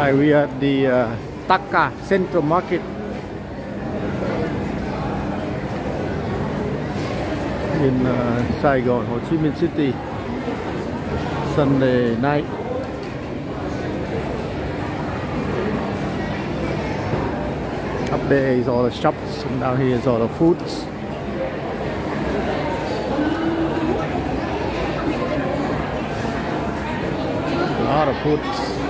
Hi, we are at the uh, Taka Central Market in uh, Saigon, Ho Chi Minh City. Sunday night. Up there is all the shops, and down here is all the foods. A lot of foods.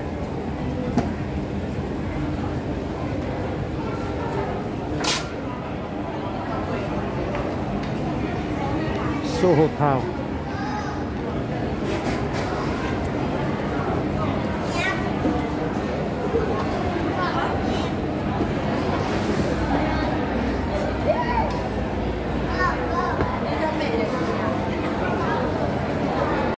seu Rotal.